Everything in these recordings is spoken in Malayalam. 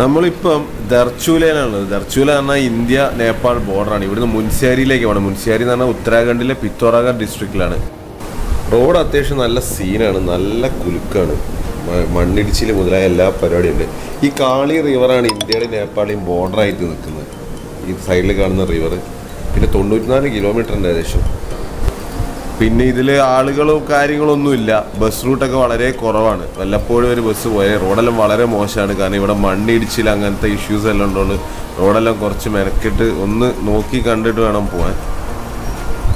നമ്മളിപ്പം ദർച്ചൂലയിലാണ് ദർച്ചൂല പറഞ്ഞാൽ ഇന്ത്യ നേപ്പാൾ ബോർഡറാണ് ഇവിടുന്ന് മുൻസ്യാരിയിലേക്ക് പോകണം മുൻസ്യാരി എന്ന് പറഞ്ഞാൽ ഉത്തരാഖണ്ഡിലെ പിത്തോറാഗഡ് ഡിസ്ട്രിക്റ്റിലാണ് റോഡ് അത്യാവശ്യം നല്ല സീനാണ് നല്ല കുലുക്കാണ്. മണ്ണിടിച്ചിൽ മുതലായ എല്ലാ പരിപാടിയും ഉണ്ട് ഈ കാളി റിവറാണ് ഇന്ത്യയുടെ നേപ്പാളിയും ബോർഡറായിട്ട് നിൽക്കുന്നത്. ഈ സൈഡിൽ കാണുന്ന റിവർ പിന്നെ തൊണ്ണൂറ്റിനാല് കിലോമീറ്റർ ഉണ്ട് ഏകദേശം. പിന്നെ ഇതിൽ ആളുകളോ കാര്യങ്ങളോ ഒന്നുമില്ല. ബസ് റൂട്ടൊക്കെ വളരെ കുറവാണ്. വല്ലപ്പോഴും ഒരു ബസ് പോയാൽ റോഡെല്ലാം വളരെ മോശമാണ്. കാരണം ഇവിടെ മണ്ണിടിച്ചിൽ അങ്ങനത്തെ ഇഷ്യൂസ് എല്ലാം ഉള്ളതുകൊണ്ട് റോഡെല്ലാം കുറച്ച് മെനക്കെട്ട് ഒന്ന് നോക്കി കണ്ടിട്ട് വേണം പോകാൻ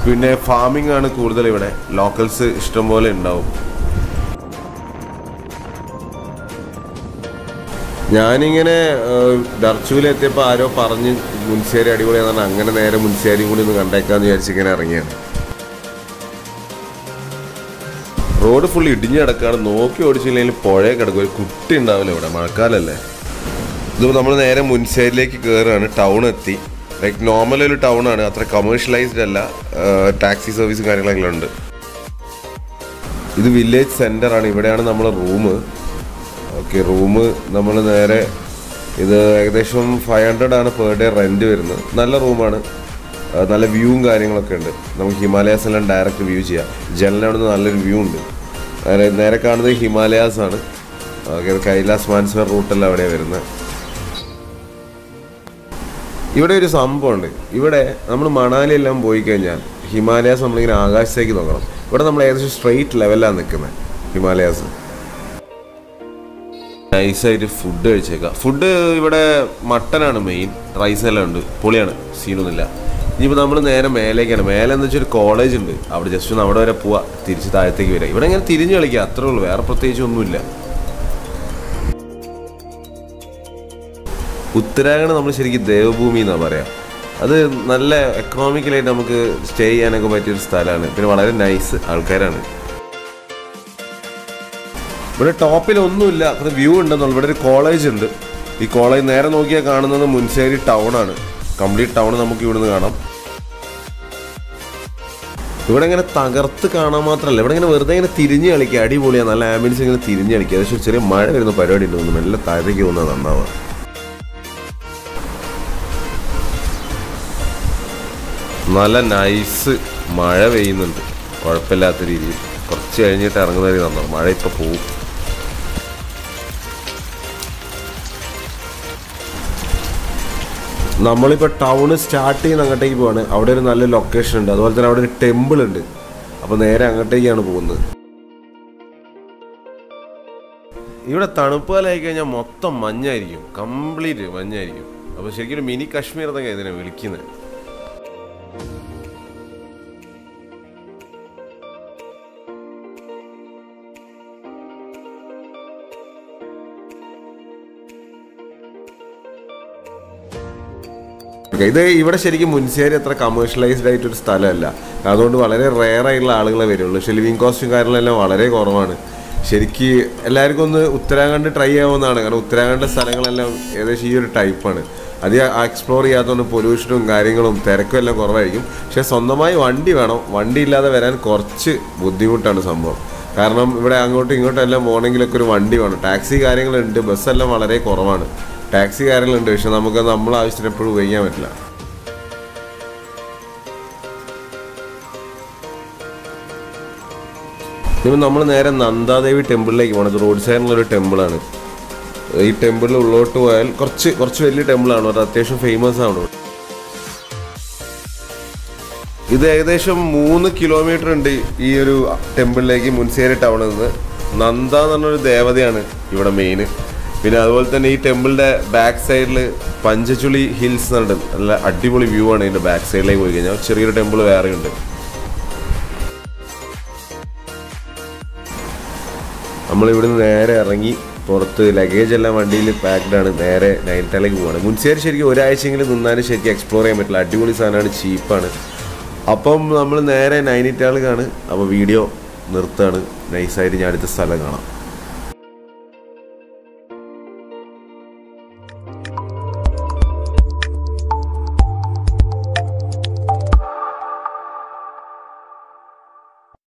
പിന്നെ ഫാമിംഗ് ആണ് കൂടുതൽ ഇവിടെ. ലോക്കൽസ് ഇഷ്ടംപോലെ ഉണ്ടാവും. ഞാനിങ്ങനെ ഡർച്ചുവിലെത്തിയപ്പോൾ ആരോ പറഞ്ഞ് മുൻസേരി പറഞ്ഞാൽ അങ്ങനെ നേരെ മുൻസേരിയും കൂടി ഒന്ന് കണ്ടേക്കാന്ന് വിചാരിച്ചിങ്ങനെ ഇറങ്ങിയാണ് റോഡ് ഫുൾ ഇടിഞ്ഞു കിടക്കാണ്. നോക്കി ഓടിച്ചില്ലെങ്കിൽ പുഴയെ കിടക്കും. ഒരു കുട്ടി ഉണ്ടാവില്ല ഇവിടെ. മഴക്കാലല്ലേ. ഇതിപ്പോൾ നമ്മൾ നേരെ മുൻസൈഡിലേക്ക് കയറുകയാണ് ടൗൺ എത്തി. ലൈക്ക് നോർമൽ ഒരു ടൗൺ ആണ്. അത്ര കമേഴ്ഷ്യലൈസ്ഡ് അല്ല. ടാക്സി സർവീസും കാര്യങ്ങളൊക്കെ ഉണ്ട്. ഇത് വില്ലേജ് സെന്റർ ആണ്. ഇവിടെയാണ് നമ്മളെ റൂം ഓക്കെ റൂം നമ്മൾ നേരെ ഇത് ഏകദേശം ഫൈവ് ഹൺഡ്രഡ് ആണ് പെർ ഡേ റെന്റ് വരുന്നത്. നല്ല റൂമാണ് നല്ല വ്യൂവും കാര്യങ്ങളൊക്കെ ഉണ്ട്. നമുക്ക് ഹിമാലയാസ് എല്ലാം ഡയറക്റ്റ് വ്യൂ ചെയ്യാം. ജനലവിടെ നിന്ന് നല്ലൊരു വ്യൂ ഉണ്ട്. നേരെ നേരെ കാണുന്നത് ഹിമാലയാസ് ആണ് കൈലാസ് മാൻസർ റൂട്ടെല്ലാം അവിടെ വരുന്നത്. ഇവിടെ ഒരു സംഭവമുണ്ട്. ഇവിടെ നമ്മൾ മണാലി എല്ലാം പോയി കഴിഞ്ഞാൽ ഹിമാലയാസ് നമ്മളിങ്ങനെ ആകാശത്തേക്ക് നോക്കണം. ഇവിടെ നമ്മൾ ഏകദേശം സ്ട്രെയിറ്റ് ലെവലാണ് നിൽക്കുന്നത് ഹിമാലയാസ്. നൈസായിട്ട് ഫുഡ് കഴിച്ചേക്കാം. ഫുഡ് ഇവിടെ മട്ടനാണ് മെയിൻ റൈസ് എല്ലാം ഉണ്ട്. പൊളിയാണ്. സീനൊന്നുമില്ല ഇനിയിപ്പോൾ നമ്മൾ നേരെ മേലേക്കാണ്. മേലെ എന്ന് ഒരു കോളേജ് ഉണ്ട്. അവിടെ ജസ്റ്റ് ഒന്ന് അവിടെ വരെ പോവാ. തിരിച്ച് താഴത്തേക്ക് വരാം. ഇവിടെ ഇങ്ങനെ തിരിഞ്ഞ് കളിക്കുക അത്രേ ഉള്ളൂ. വേറെ പ്രത്യേകിച്ച് ഒന്നുമില്ല. ഉത്തരാഖണ്ഡ് നമ്മൾ ശരിക്കും ദേവഭൂമി എന്നാണ് പറയാം. അത് നല്ല എക്കണോമിക്കലായിട്ട് നമുക്ക് സ്റ്റേ ചെയ്യാനൊക്കെ പറ്റിയൊരു സ്ഥലമാണ്. പിന്നെ വളരെ നൈസ് ആൾക്കാരാണ്. ഇവിടെ ടോപ്പിൽ ഒന്നുമില്ല. അത് വ്യൂ ഉണ്ടെന്നുള്ളൂ. ഇവിടെ ഒരു കോളേജ് ഉണ്ട്. ഈ കോളേജ് നേരെ നോക്കിയാൽ കാണുന്നത് മുൻസേരി ടൗൺ ആണ്. കംപ്ലീറ്റ് ടൗൺ നമുക്ക് ഇവിടുന്ന് കാണാം. ഇവിടെ ഇങ്ങനെ തകർത്ത് കാണാൻ മാത്രമല്ല ഇവിടെ ഇങ്ങനെ വെറുതെ ഇങ്ങനെ തിരിഞ്ഞ് കളിക്കുക. അടിപൊളിയാണ് നല്ല ആംബുലൻസ് ഇങ്ങനെ തിരിഞ്ഞ് കളിക്കുക. പക്ഷേ ചെറിയ മഴ വരുന്ന പരിപാടി ഉണ്ട് നല്ല താഴേക്ക് പോകുന്നത് നന്നാവുക നല്ല നൈസ് മഴ പെയ്യുന്നുണ്ട്. കുഴപ്പമില്ലാത്ത രീതിയിൽ. കുറച്ച് കഴിഞ്ഞിട്ട് ഇറങ്ങുന്നവരെ നന്നാവും. മഴ ഇപ്പൊ പോവും. നമ്മളിപ്പോൾ ടൗൺ സ്റ്റാർട്ട് ചെയ്യുന്ന അങ്ങോട്ടേക്ക് പോവാണ്. അവിടെ ഒരു നല്ല ലൊക്കേഷൻ ഉണ്ട്. അതുപോലെ തന്നെ അവിടെ ഒരു ടെമ്പിൾ ഉണ്ട്. അപ്പോൾ നേരെ അങ്ങോട്ടേക്കാണ് പോകുന്നത്. ഇവിടെ തണുപ്പ് കാലമായി കഴിഞ്ഞാൽ മൊത്തം മഞ്ഞായിരിക്കും. കംപ്ലീറ്റ് മഞ്ഞായിരിക്കും. അപ്പോൾ ശരിക്കും മിനി കാശ്മീർ എന്നൊക്കെ ഇതിനെ വിളിക്കുന്നത്. Okay, ഇത് ഇവിടെ ശരിക്കും മുൻസിയാരി അത്ര കമേഴ്ഷ്യലൈസ്ഡ് ആയിട്ടൊരു സ്ഥലമല്ല. അതുകൊണ്ട് വളരെ റെയർ ആയിട്ടുള്ള ആളുകളെ വരുള്ളൂ. പക്ഷേ ലിവിങ് കോസ്റ്റും കാര്യങ്ങളെല്ലാം വളരെ കുറവാണ്. ശരിക്ക് എല്ലാവർക്കും ഒന്ന് ഉത്തരാഖണ്ഡ് ട്രൈ ചെയ്യാവുന്നതാണ്. കാരണം ഉത്തരാഖണ്ഡ് സ്ഥലങ്ങളെല്ലാം ഏകദേശം ഈ ഒരു ടൈപ്പാണ് അത് എക്സ്പ്ലോർ ചെയ്യാത്തതുകൊണ്ട് പൊല്യൂഷനും കാര്യങ്ങളും തിരക്കും എല്ലാം കുറവായിരിക്കും. പക്ഷെ സ്വന്തമായി വണ്ടി വേണം. വണ്ടി ഇല്ലാതെ വരാൻ കുറച്ച് ബുദ്ധിമുട്ടാണ് സംഭവം. കാരണം ഇവിടെ അങ്ങോട്ടും ഇങ്ങോട്ടും എല്ലാം പോകണമെങ്കിലൊക്കെ ഒരു വണ്ടി വേണം. ടാക്സി കാര്യങ്ങളുണ്ട്. ബസ്സെല്ലാം വളരെ കുറവാണ്. ടാക്സി കാര്യങ്ങളുണ്ട് പക്ഷെ നമുക്ക് നമ്മളെ ആവശ്യത്തിന് എപ്പോഴും ഉപയോഗിക്കാൻ പറ്റില്ല. ഇപ്പം നമ്മൾ നേരെ നന്ദാദേവി ടെമ്പിളിലേക്ക് പോകണം റോഡ് സൈഡിലുള്ള ഒരു ടെമ്പിളാണ്. ഈ ടെമ്പിളിൽ ഉള്ളോട്ട് പോയാൽ കുറച്ച് കുറച്ച് വലിയ ടെമ്പിളാണ്. അത് അത്യാവശ്യം ഫേമസ് ആണ്. ഇത് ഏകദേശം മൂന്ന് കിലോമീറ്റർ ഉണ്ട് ഈ ഒരു ടെമ്പിളിലേക്ക് മുൻസേരി ടൗണിൽ നിന്ന്. നന്ദ എന്ന് പറഞ്ഞൊരു ദേവതയാണ് ഇവിടെ മെയിൻ പിന്നെ അതുപോലെ തന്നെ ഈ ടെമ്പിളിന്റെ ബാക്ക് സൈഡിൽ പഞ്ചചുളി ഹിൽസ് എന്നുണ്ട് നല്ല അടിപൊളി വ്യൂ ആണ് ഇതിന്റെ ബാക്ക് സൈഡിലേക്ക് പോയി കഴിഞ്ഞാൽ. ചെറിയൊരു ടെമ്പിൾ വേറെ ഉണ്ട്. നമ്മൾ ഇവിടുന്ന് നേരെ ഇറങ്ങി പുറത്ത് ലഗേജ് എല്ലാം വണ്ടിയിൽ പാക്ഡ് ആണ്. നേരെ നൈനിറ്റാലേക്ക് പോവാണ്. മുൻസേരി ശരിക്കും ഒരാഴ്ചയെങ്കിലും നിന്നാലും ശരിക്കും എക്സ്പ്ലോർ ചെയ്യാൻ പറ്റില്ല. അടിപൊളി സാധനമാണ് ചീപ്പാണ് അപ്പം നമ്മൾ നേരെ നൈനിറ്റാളിക്കാണ് അപ്പോൾ വീഡിയോ നിർത്താണ് നൈസായിട്ട് ഞാൻ അടുത്ത സ്ഥലം കാണാം.